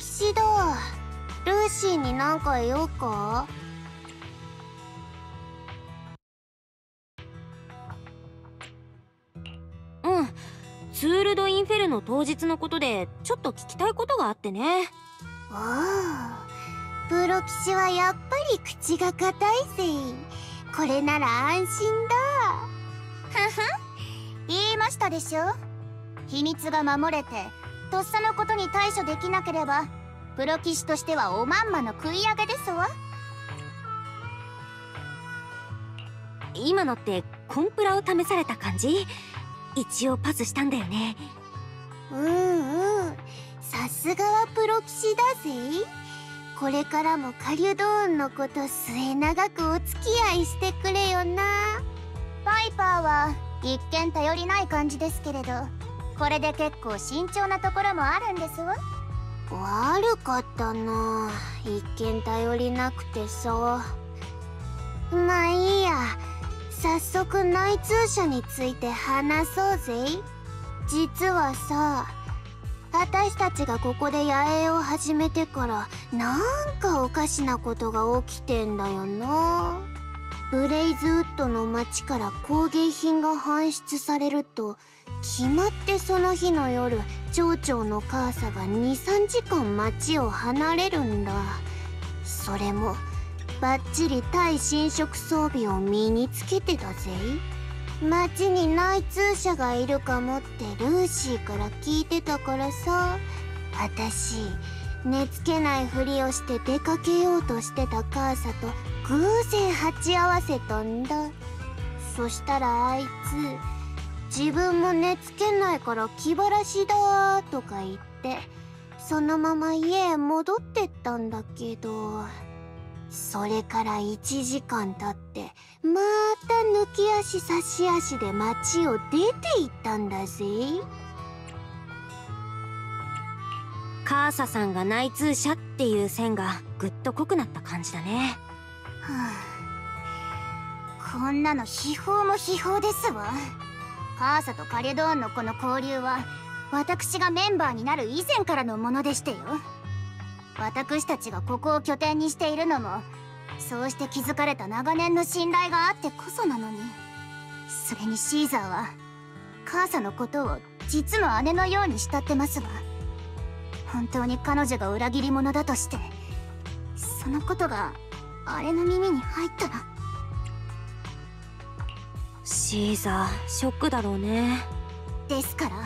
ロキシだルーシーに何か言おうか？うん。ツール・ド・インフェルの当日のことでちょっと聞きたいことがあってね。おおプロキシはやっぱり口が硬いぜ。これなら安心だ。ふふ言いましたでしょ？秘密が守れてとっさのことに対処できなければプロ棋士としてはおまんまの食い上げですわ。今のってコンプラを試された感じ？一応パスしたんだよね。うんうん。さすがはプロ棋士だぜ。これからもカリュドーンのこと末永くお付き合いしてくれよな。パイパーは一見頼りない感じですけれどこれで結構慎重なところもあるんですわ。悪かったな。一見頼りなくてさ。まあいいや。早速内通者について話そうぜ。実はさ私たちがここで野営を始めてからなんかおかしなことが起きてんだよな。ブレイズウッドの町から工芸品が搬出されると決まってその日の夜町長の母さが23時間町を離れるんだ。それもバッチリ対侵食装備を身につけてたぜ。町に内通者がいるかもってルーシーから聞いてたからさ。私寝つけないふりをして出かけようとしてた母さと偶然鉢合わせたんだ。そしたらあいつ自分も寝つけないから気晴らしだとか言ってそのまま家へ戻ってったんだけどそれから1時間経ってまた抜き足差し足で街を出て行ったんだぜ。カーサさんが内通者っていう線がぐっと濃くなった感じだね。はあ。こんなの秘宝も秘宝ですわカーサとカレドーンのこの交流は私がメンバーになる以前からのものでしてよ。私たちがここを拠点にしているのもそうして築かれた長年の信頼があってこそなのに。それにシーザーはカーサのことを実の姉のように慕ってますわ本当に彼女が裏切り者だとしてそのことがあれの耳に入ったらシーザーショックだろうね。ですから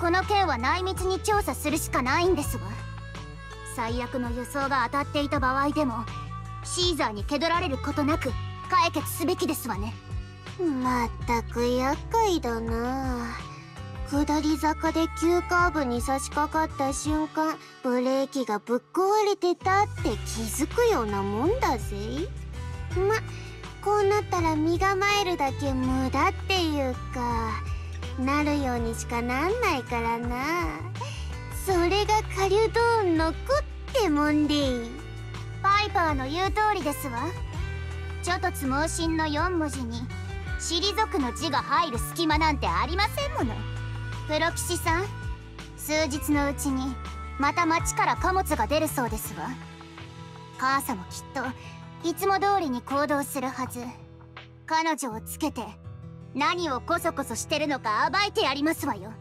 この件は内密に調査するしかないんですわ。最悪の予想が当たっていた場合でもシーザーに蹴取られることなく解決すべきですわね。まったく厄介だな。下り坂で急カーブに差し掛かった瞬間ブレーキがぶっ壊れてたって気づくようなもんだぜ。まこうなったら身構えるだけ無駄っていうかなるようにしかなんないからな。それがカリュドーンの子ってもんで。パイパーの言う通りですわ。ちょっとつ盲信の4文字に退くの字が入る隙間なんてありませんもの。プロキシさん数日のうちにまた町から貨物が出るそうですわ。母さんもきっといつも通りに行動するはず。彼女をつけて何をこそこそしてるのか暴いてやりますわよ。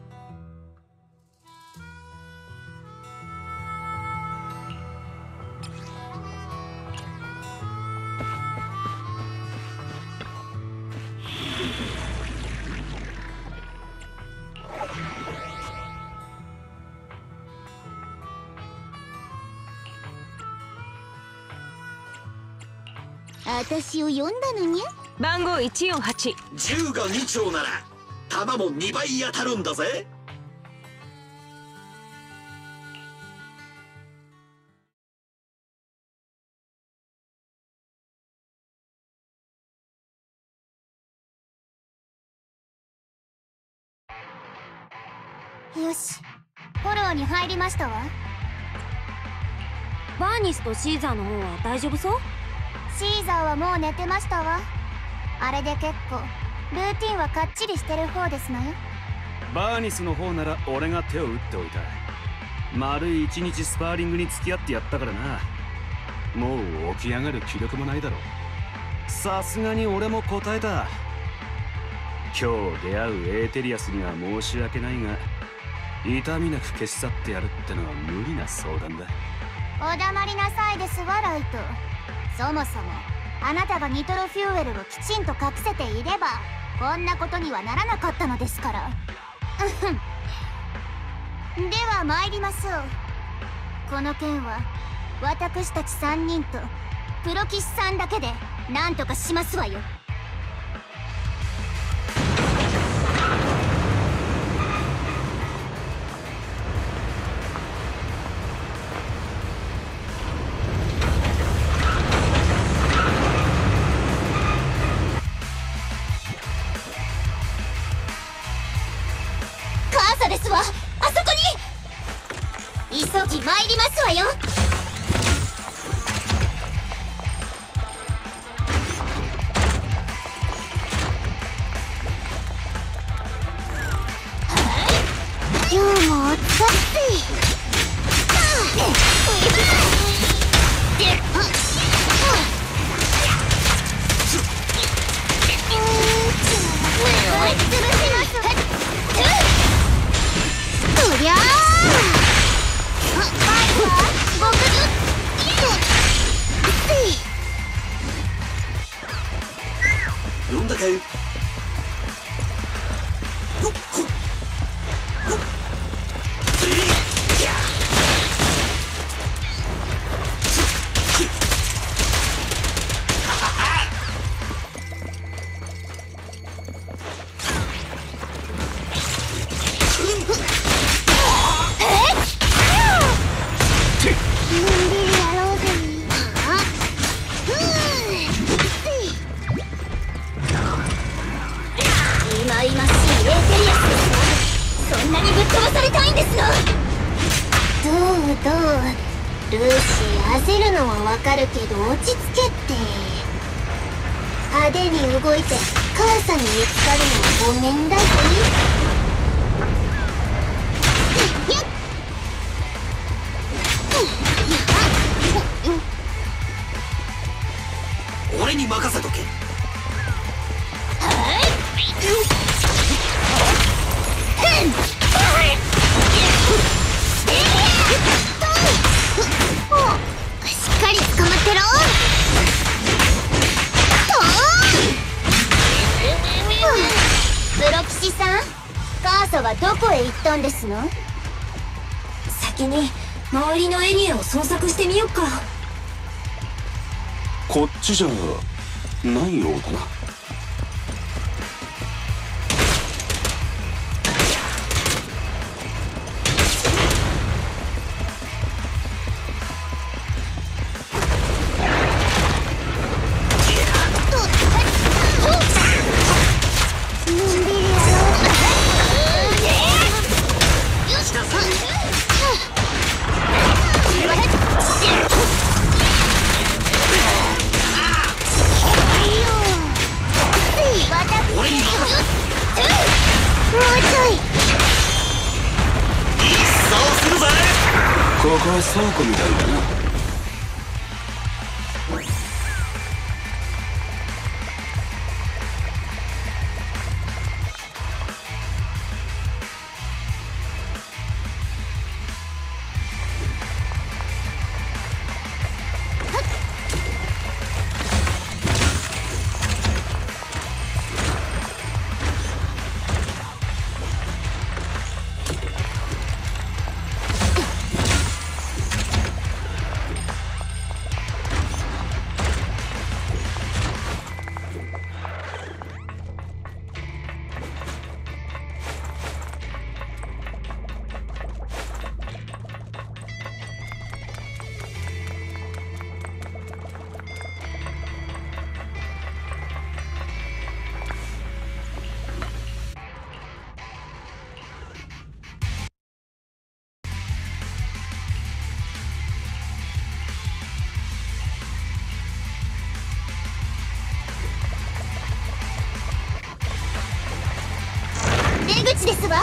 私を呼んだのに？ゃ番号148銃が2丁なら弾も2倍当たるんだぜ。よしフォローに入りましたわ。バーニスとシーザーの方は大丈夫そう？シーザーはもう寝てましたわ。あれで結構ルーティンはかっちりしてる方ですのよバーニスの方なら俺が手を打っておいた。丸一日スパーリングに付き合ってやったからな。もう起き上がる気力もないだろさすがに俺も堪えた。今日出会うエーテリアスには申し訳ないが痛みなく消し去ってやるってのは無理な相談だ。お黙りなさいですわライトそもそもあなたがニトロフューエルをきちんと隠せていればこんなことにはならなかったのですから。では参りましょう。この件は私たち3人とプロ騎士さんだけで何とかしますわよ。とわかるけど落ち着けって。派手に動いて母さんに見つかるのはごめんだぜ。やっ俺に任せカーサはどこへ行ったんですの？先に周りのエリアを捜索してみよっか。こっちじゃないようだな口ですわ。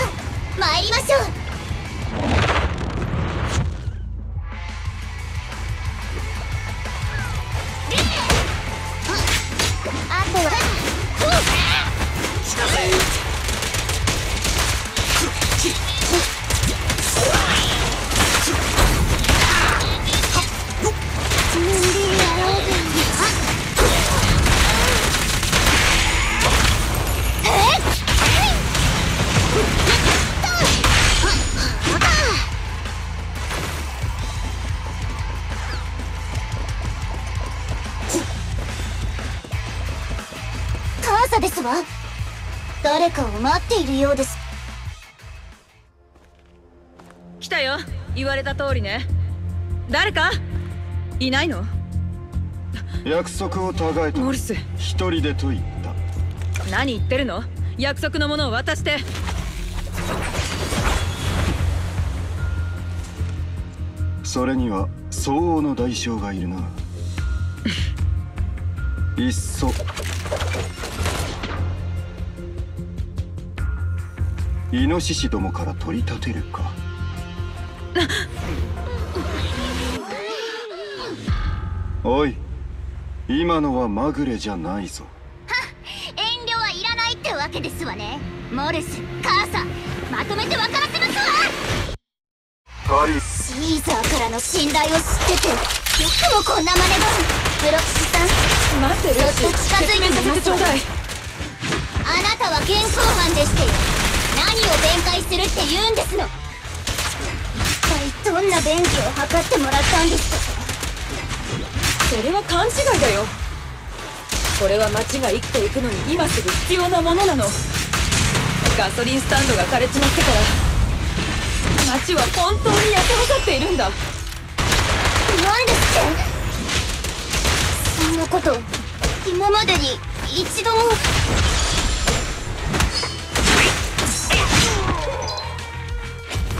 参りましょう。誰かを待っているようです。来たよ。言われた通りね。誰か？いないの？約束をたがえたモリス。一人でと言った。何言ってるの？約束のものを渡して。それには相応の代償がいるな。いっそイノシシどもから取り立てるか。おい今のはまぐれじゃないぞ。遠慮はいらないってわけですわね。モレス母さんまとめて分からせますわシーザーからの信頼を知っててよくもこんな真似がブロクシさん待ってちょっと近づいて説明させてちょうだい。あなたは現行犯でしてよ。何を弁解するって言うんですの。一体どんな便宜を図ってもらったんですか。それは勘違いだよ。これは街が生きていくのに今すぐ必要なものなの。ガソリンスタンドが枯れちまってから。街は本当に焼け細っているんだ。なんですって。そんなこと今までに一度も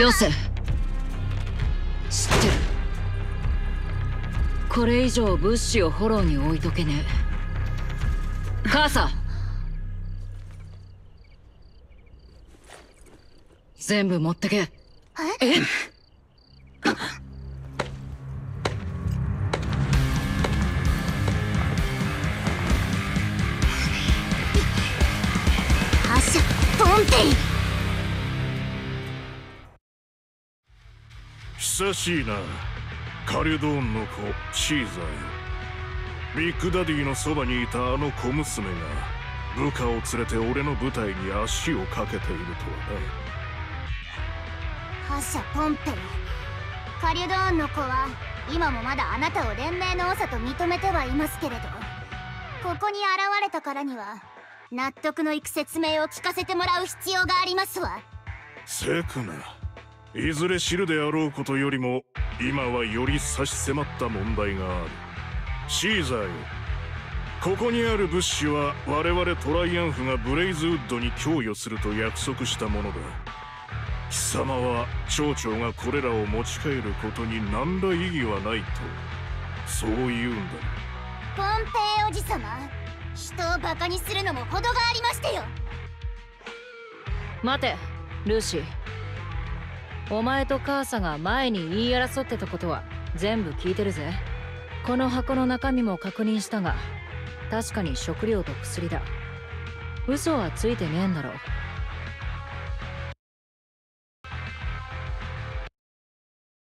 よせ。知ってる。これ以上物資をフォローに置いとけね。え母さん。全部持ってけ。え？覇者ポンペイ久しいな。カリュドーンの子シーザーよ。ビッグダディのそばにいたあの小娘が部下を連れて俺の部隊に足をかけているとは覇者ポンペイカリュドーンの子は今もまだあなたを連盟の長と認めてはいますけれど。ここに現れたからには納得のいく説明を聞かせてもらう必要がありますわ。なセクないずれ知るであろうことよりも今はより差し迫った問題がある。シーザーよ。ここにある物資は我々トライアンフがブレイズウッドに供与すると約束したものだ。貴様は町長がこれらを持ち帰ることに何ら意義はないとそう言うんだ。ポンペイおじさま人をバカにするのも程がありましてよ。待てルーシーお前と母さんが前に言い争ってたことは全部聞いてるぜ。この箱の中身も確認したが確かに食料と薬だ。嘘はついてねえんだろ